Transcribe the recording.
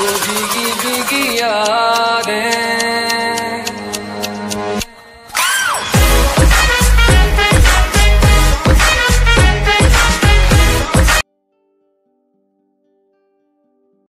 भीगी भीगी